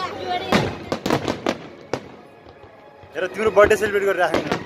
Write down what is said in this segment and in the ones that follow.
Happy birthday. हेर तिम्रो birthday celebrate गरेर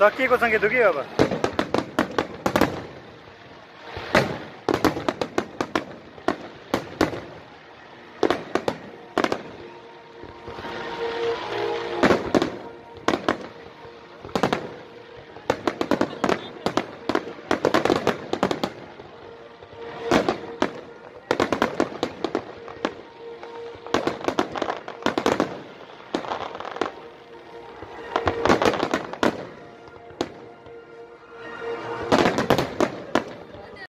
सकिएको हो कि अब